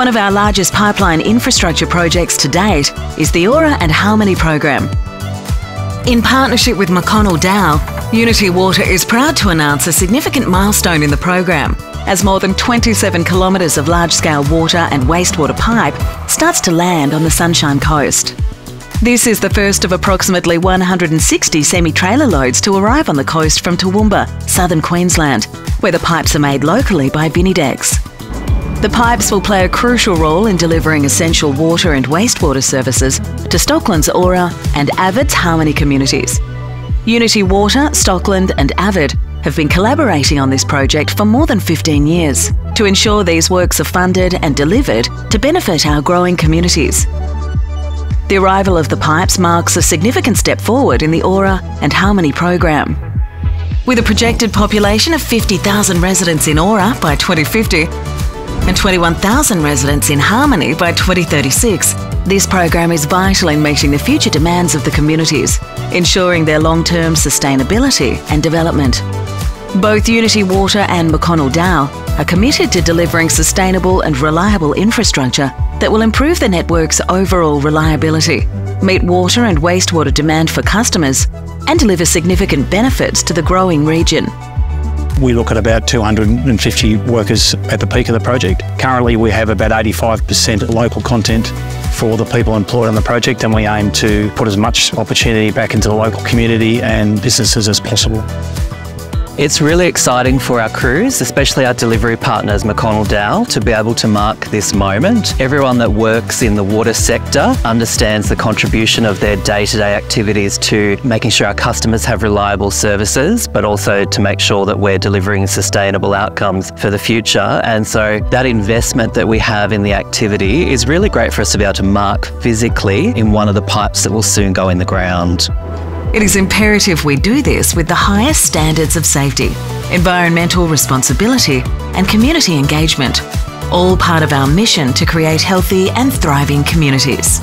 One of our largest pipeline infrastructure projects to date is the Aura and Harmony program. In partnership with McConnell Dowell, Unity Water is proud to announce a significant milestone in the program as more than 27 kilometres of large scale water and wastewater pipe starts to land on the Sunshine Coast. This is the first of approximately 160 semi trailer loads to arrive on the coast from Toowoomba, southern Queensland, where the pipes are made locally by Vinidex. The pipes will play a crucial role in delivering essential water and wastewater services to Stockland's Aura and Avid's Harmony communities. Unitywater, Stockland, and Avid have been collaborating on this project for more than 15 years to ensure these works are funded and delivered to benefit our growing communities. The arrival of the pipes marks a significant step forward in the Aura and Harmony program. With a projected population of 50,000 residents in Aura by 2050, and 21,000 residents in Harmony by 2036. This program is vital in meeting the future demands of the communities, ensuring their long term sustainability and development. Both Unitywater and McConnell Dowell are committed to delivering sustainable and reliable infrastructure that will improve the network's overall reliability, meet water and wastewater demand for customers, and deliver significant benefits to the growing region. We look at about 250 workers at the peak of the project. Currently, we have about 85% local content for the people employed on the project, and we aim to put as much opportunity back into the local community and businesses as possible. It's really exciting for our crews, especially our delivery partners, McConnell Dowell, to be able to mark this moment. Everyone that works in the water sector understands the contribution of their day to day activities to making sure our customers have reliable services, but also to make sure that we're delivering sustainable outcomes for the future. And so that investment that we have in the activity is really great for us to be able to mark physically in one of the pipes that will soon go in the ground. It is imperative we do this with the highest standards of safety, environmental responsibility, and community engagement, all part of our mission to create healthy and thriving communities.